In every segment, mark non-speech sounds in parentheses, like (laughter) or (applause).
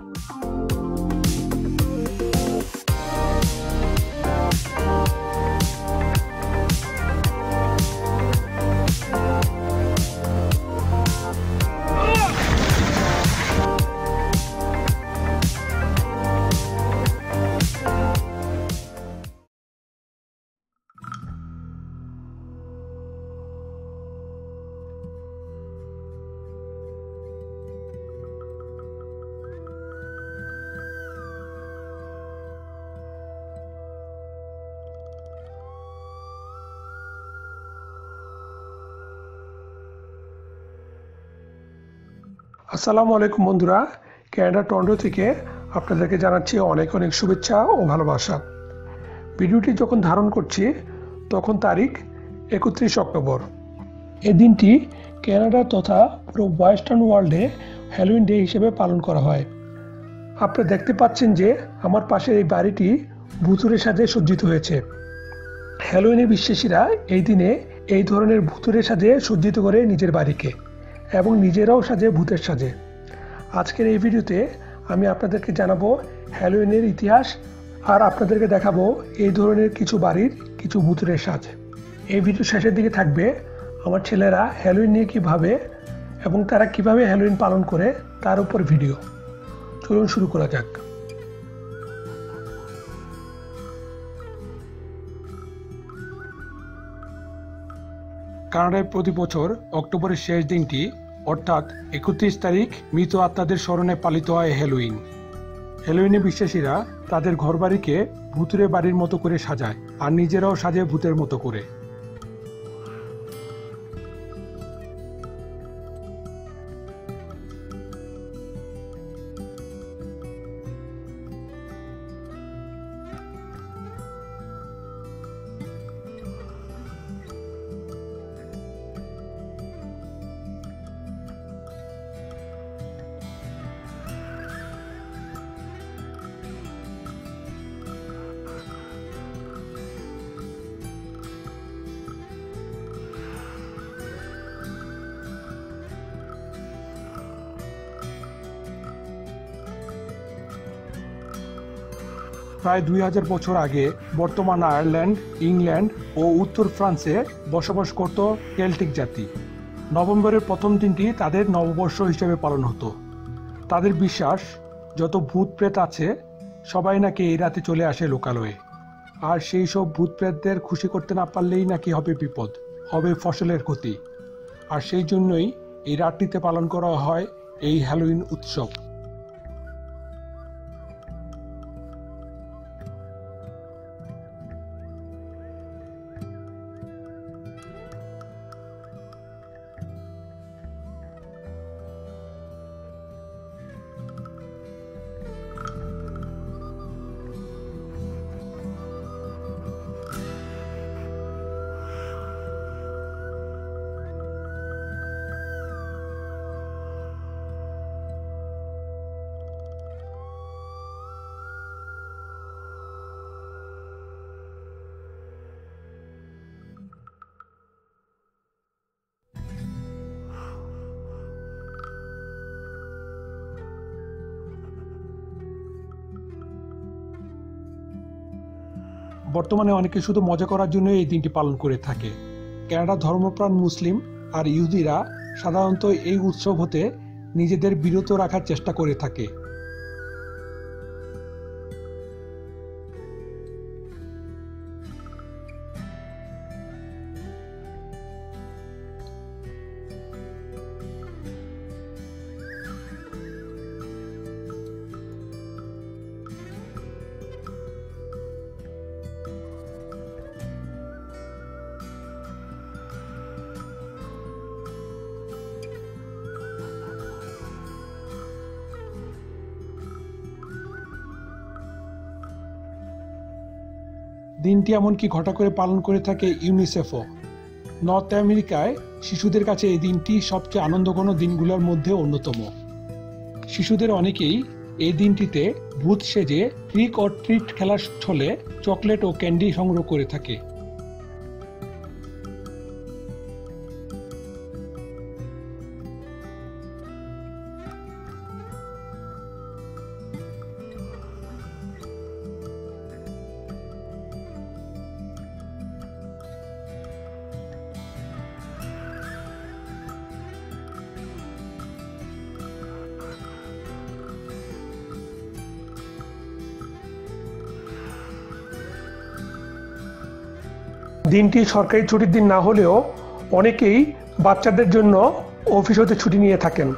Bye. আসসালামু আলাইকুম বন্ধুরা ক্যানাডা টন্ডো থেকে আপনাদেরকে জানাচ্ছি অনেক অনেক শুভেচ্ছা ও ভালোবাসা। ভিডিওটি যখন ধারণ করছি, তখন তারিখ একত্রিশ অক্টোবর। এ দিনটি ক্যানাডা তথা পুরো ওয়েস্টার্ন ওয়ার্ল্ডে হ্যালোইন ডে হিসেবে পালন করা হয়। আপনি দেখতে পাচ্ছেন যে আমার পাশের এই বাড়িটি ভুতুরের সাথে সজ্জিত হয়েছে। হ্যালোইনে বিশ্বাসীরা এই দিনে এই ধরনের ভুতুরের সাথে সজ্জিত করে নিজের বাড়িকে। এবং নিজেরাও সাজে, ভূতের সাজে। আজকের এই ভিডিওতে আমি আপনাদেরকে জানাব হ্যালোইনের ইতিহাস আর আপনাদেরকে দেখাবো এই ধরনের কিছু বাড়ির কিছু ভূতুরের সাজ। এই ভিডিও শেষের দিকে থাকবে আমার ছেলেরা হ্যালোইন নিয়ে কীভাবে এবং তারা কীভাবে হ্যালোইন পালন করে তার উপর ভিডিও। চলুন শুরু করা যাক। কানাডায় প্রতি বছর অক্টোবরের শেষ দিনটি অর্থাৎ একত্রিশ তারিখ মৃত আত্মাদের স্মরণে পালিত হয় হ্যালোইন। হ্যালোইনে বিশ্বাসীরা তাদের ঘরবাড়িকে ভূতুরে বাড়ির মতো করে সাজায় আর নিজেরাও সাজে ভূতের মতো করে। প্রায় দুই হাজার বছর আগে বর্তমান আয়ারল্যান্ড, ইংল্যান্ড ও উত্তর ফ্রান্সে বসবাস করত কেল্টিক জাতি। নভেম্বরের প্রথম দিনটি তাদের নববর্ষ হিসেবে পালন হতো। তাদের বিশ্বাস, যত ভূত প্রেত আছে, সবাই নাকি এই রাতে চলে আসে লোকালয়ে। আর সেই সব ভূত প্রেতদের খুশি করতে না পারলেই নাকি হবে বিপদ, হবে ফসলের ক্ষতি। আর সেই জন্যই এই রাতটিতে পালন করা হয় এই হ্যালোইন উৎসব। বর্তমানে অনেকে শুধু মজা করার জন্য এই দিনটি পালন করে থাকে। ক্যানাডা ধর্মপ্রাণ মুসলিম আর ইহুদিরা সাধারণত এই উৎসব হতে নিজেদের বিরত রাখার চেষ্টা করে থাকে। দিনটি এমনকি ঘটা করে পালন করে থাকে ইউনিসেফও। নর্থ আমেরিকায় শিশুদের কাছে এই দিনটি সবচেয়ে আনন্দঘন দিনগুলোর মধ্যে অন্যতম। শিশুদের অনেকেই এই দিনটিতে ভূত সেজে ট্রিক ও ট্রিট খেলার ছলে চকলেট ও ক্যান্ডি সংগ্রহ করে থাকে। দিনটি সরকারি ছুটির দিন না হলেও অনেকেই বাচ্চাদের জন্য অফিস হতে ছুটি নিয়ে থাকেন।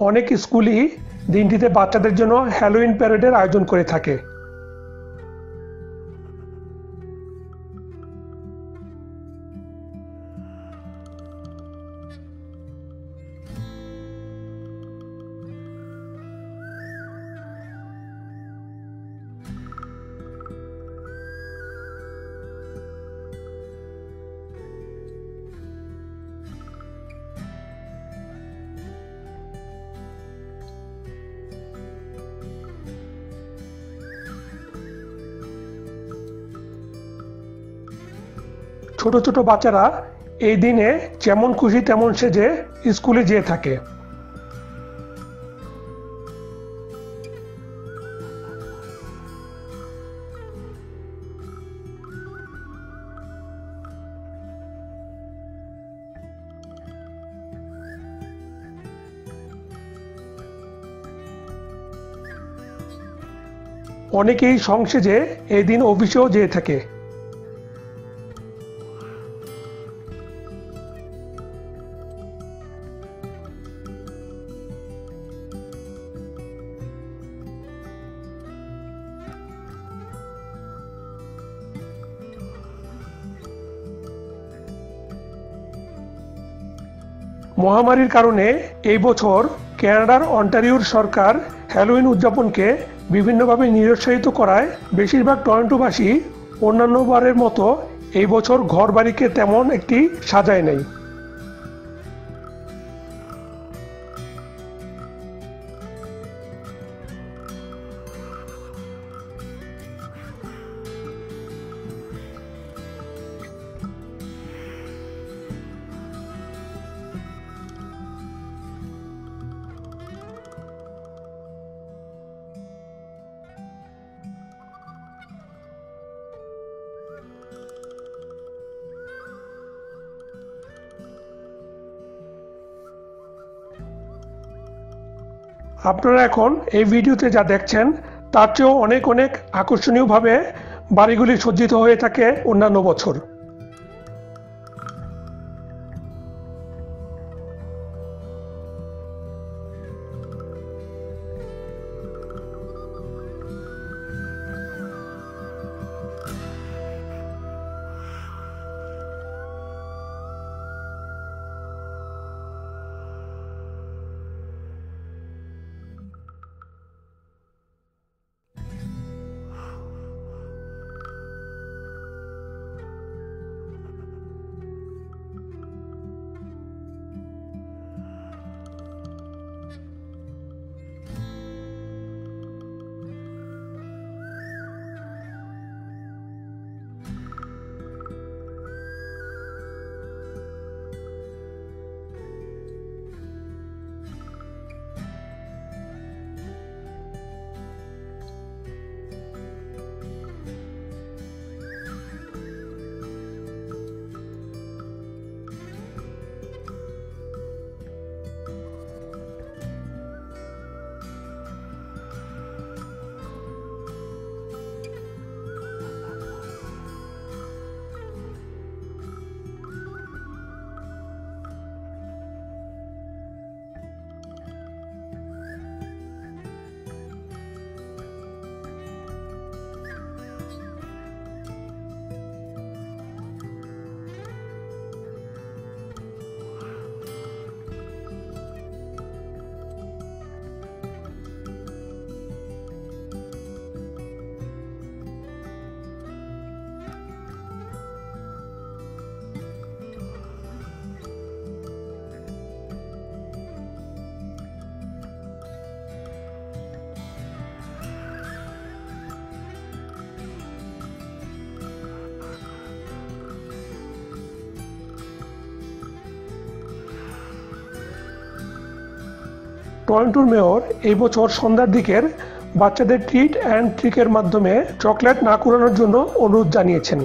অনেক স্কুলই দিনটিতে বাচ্চাদের জন্য হ্যালোইন প্যারেডের আয়োজন করে থাকে। ছোট ছোট বাচ্চারা এই দিনে যেমন খুশি তেমন সেজে স্কুলে যেয়ে থাকে। অনেকেই সংসেজে এই দিন অফিসেও যেয়ে থাকে। মহামারীর কারণে এই বছর কানাডার অন্টারিওর সরকার হ্যালোইন উদযাপনকে বিভিন্নভাবে নিরুৎসাহিত করায় বেশিরভাগ টরন্টোবাসী অন্যান্য বারের মতো এই বছর ঘর বাড়িকে তেমন একটি সাজায় নেই। আপনারা এখন এই ভিডিওতে যা দেখছেন, তার চেয়েও অনেক অনেক আকর্ষণীয়ভাবে বাড়িগুলি সজ্জিত হয়ে থাকে অন্যান্য বছর। টরন্টোর মেয়র এই বছর সন্ধ্যার দিকের বাচ্চাদের ট্রিট অ্যান্ড ট্রিকের মাধ্যমে চকলেট না কুড়ানোর জন্য অনুরোধ জানিয়েছেন।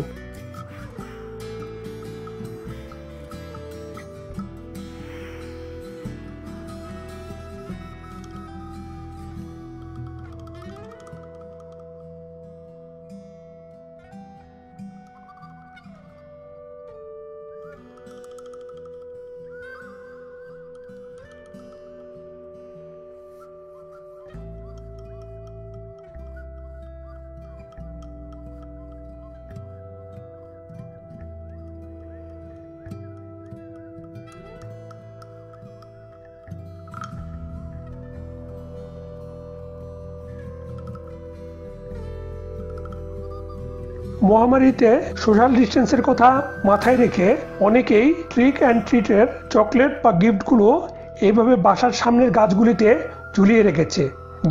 মহামারীতে সোশ্যাল ডিস্টেন্সের কথা মাথায় রেখে অনেকেই ট্রিক অ্যান্ড ট্রিটের চকলেট বা গিফটগুলো এইভাবে বাসার সামনের গাছগুলিতে ঝুলিয়ে রেখেছে,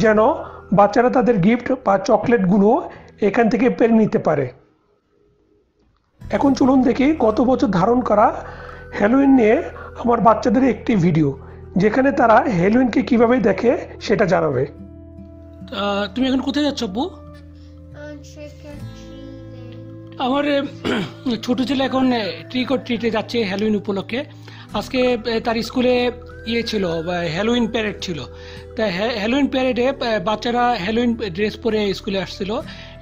যেন বাচ্চারা তাদের গিফট বা চকলেটগুলো এখান থেকে পেরে নিতে পারে। এখন চলুন দেখি গত বছর ধারণ করা হ্যালোইন নিয়ে আমার বাচ্চাদের একটি ভিডিও যেখানে তারা হ্যালোইনকে কীভাবে দেখে সেটা জানাবে। তুমি এখন কোথায় যাচ্ছ আব্বু আমার (clears throat) ছোট ছেলে এখন ট্রিক অর ট্রিটে যাচ্ছে হ্যালোইন উপলক্ষে। আজকে তার স্কুলে ইয়ে ছিল হ্যালোইন প্যারেড ছিল। তা হ্যালোইন প্যারেডে বাচ্চারা হ্যালোইন ড্রেস পরে স্কুলে আসছিল।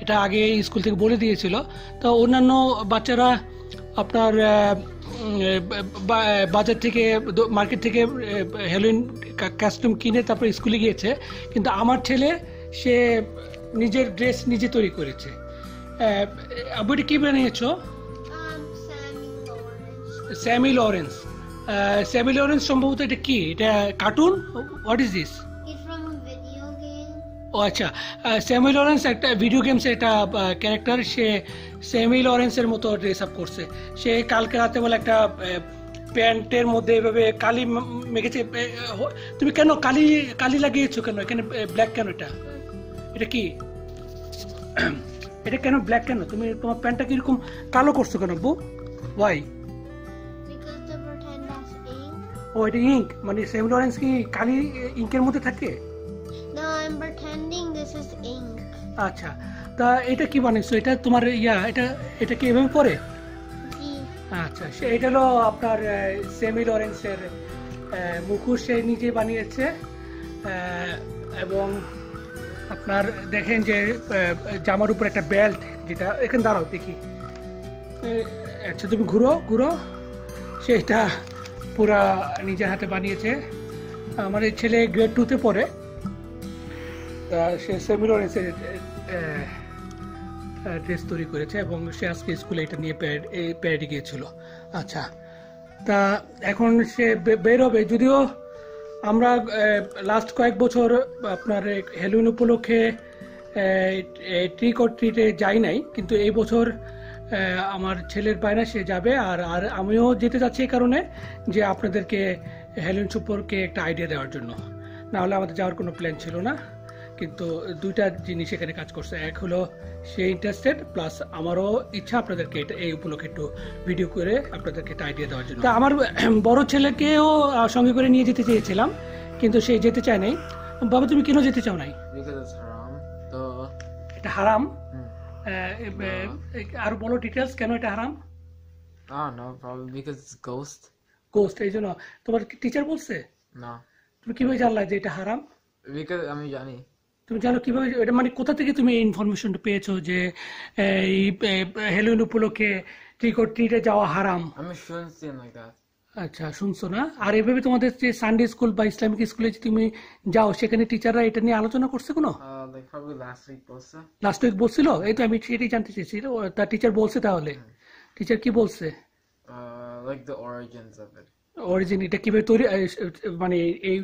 এটা আগে স্কুল থেকে বলে দিয়েছিল। তো অন্যান্য বাচ্চারা আপনার বাজার থেকে মার্কেট থেকে হ্যালোইন কাস্টম কিনে তারপর স্কুলে গিয়েছে। কিন্তু আমার ছেলে, সে নিজের ড্রেস নিজে তৈরি করেছে। আব্বু এটা কি বানিয়েছো? Um, Sammy Lawrence Sammy Lawrence সম্ভবত এটা কি? এটা কার্টুন হোয়াট ইজ দিস. ও আচ্ছা। স্যামি লরেন্স একটা ভিডিও গেমস একটা ক্যারেক্টার সে স্যামি লরেন্সের মতো ড্রেস আপ করছে। সে কালকে রাতে বলে একটা প্যান্টের মধ্যে এভাবে কালি মেখেছে তুমি কেন কালি কালি লাগিয়েছো কেন? এখানে ব্ল্যাক কেন এটা? এটা কি? এটা কেন ব্ল্যাক কেন? তুমি তোমার প্যান্টটা কীরকম কালো করছ কেন বউ? ওয়াই. ও এটা ইঙ্ক মানে সেম লরেন্স কি কালি ইঙ্কের মধ্যে থাকে? Ink. আচ্ছা তা এটা কি বানিয়েছো? এটা তোমার ইয়া এটা এটা কি এভাবে পরে? আচ্ছা সে এটা হলো আপনার সেমি লরেন্সের মুখোশ সে নিজে বানিয়েছে এবং আপনার দেখেন যে জামার উপর একটা বেল্ট যেটা, এখানে দাঁড়াও দেখি। আচ্ছা তুমি ঘুরো ঘুরো। সেটা পুরা নিজের হাতে বানিয়েছে। আমার এই ছেলে গ্রেড টুতে পড়ে। তা সে সেমি লরেন্সের ড্রেস তৈরি করেছে এবং সে আজকে স্কুলে এটা নিয়ে প্যারেডে গিয়েছিল। আচ্ছা তা এখন সে বেরোবে, যদিও আমরা লাস্ট কয়েক বছর আপনার হ্যালোইন উপলক্ষে ট্রিক অর ট্রিটে যাই নাই, কিন্তু এই বছর আমার ছেলের বায়না সে যাবে, আর আর আমিও যেতে যাচ্ছি এই কারণে যে আপনাদেরকে হ্যালোইন সম্পর্কে একটা আইডিয়া দেওয়ার জন্য। না হলে আমাদের যাওয়ার কোনো প্ল্যান ছিল না। কিন্তু দুইটা জিনিস এখানে কাজ করছে। এক হলো সে ইন্টারেস্টেড প্লাস আমারও ইচ্ছা আপনাদেরকে এটা এই উপলক্ষে একটু ভিডিও করে আপনাদেরকে একটা আইডিয়া দেওয়ার জন্য। তা আমার বড় ছেলেকেও সঙ্গে করে নিয়ে যেতে চেয়েছিলাম কিন্তু সে যেতে চায় নাই। বাবা তুমি কেন যেতে চাও নাই. এটা হারাম। আরও বলো ডিটেলস কেন এটা হারাম? because কোস্ট এই জন্য। তোমার টিচার বলছে? না। তুমি কীভাবে জানলা যে এটা হারাম? Because I'm Johnny. তুমি জানো কীভাবে এটা মানে কোথা থেকে তুমি এই ইনফরমেশনটা পেয়েছ যে এই হেলোইন উপলক্ষে ট্রিক অর ট্রিটে যাওয়া হারাম? like that. আচ্ছা শুনছো না? আর এভাবে তোমাদের যে সানডে স্কুল বা ইসলামিক স্কুলে যে তুমি যাও সেখানে টিচাররা এটা নিয়ে আলোচনা করছে কোনো. লাস্ট উইক বলছিল? এই তো আমি সেটাই জানতে চেয়েছি। ও, তার টিচার বলছে তাহলে? টিচার কি বলছে? like the origins of it. Origin এটা কীভাবে তৈরি মানে এই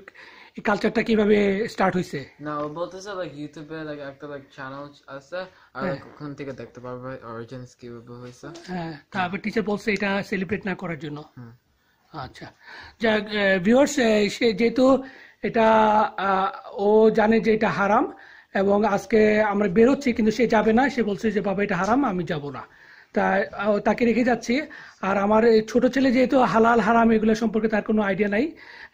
কালচারটা কীভাবে স্টার্ট হয়েছে No, both is like YouTube like একটা like channel আছে আর like ওখান থেকে দেখতে পারবে origins কীভাবে হয়েছে হ্যাঁ তারপর টিচার বলছে এটা সেলিব্রেট না করার জন্য। আচ্ছা যাক ভিউয়ার্স সে যেহেতু এটা ও জানে যে এটা হারাম এবং আজকে আমরা বেরোচ্ছি কিন্তু সে যাবে না সে বলছে যে বাবা এটা হারাম আমি যাব না। তা তাকে রেখে যাচ্ছি। আর আমার ছোট ছেলে যেহেতু হালাল, হারাম, এগুলো সম্পর্কে তার কোনো আইডিয়া নাই,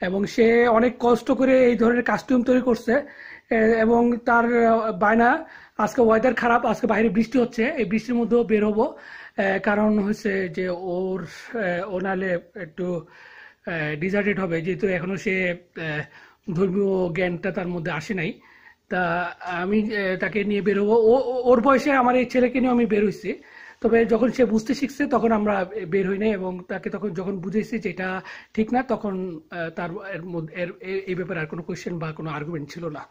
এবং সে অনেক কষ্ট করে এই ধরনের কাস্টিউম তৈরি করছে এবং তার বায়না আজকে ওয়েদার খারাপ, আজকে বাইরে বৃষ্টি হচ্ছে, এই বৃষ্টির মধ্যেও বের হব। কারণ হচ্ছে যে ওর ও নাহলে একটু ডিজার্টেড হবে, যেহেতু এখনও সে ধর্মীয় জ্ঞানটা তার মধ্যে আসে নাই। তা আমি তাকে নিয়ে বেরোবো ও ওর বয়সে আমার এই ছেলেকে নিয়ে আমি বের হইছি তবে যখন সে বুঝতে শিখছে, তখন আমরা বের হই নাই এবং তাকে তখন যখন বুঝেছি যে এটা ঠিক না, তখন তার এর- এই ব্যাপারে আর কোনো কোয়েশ্চেন বা কোনো আর্গুমেন্ট ছিল না।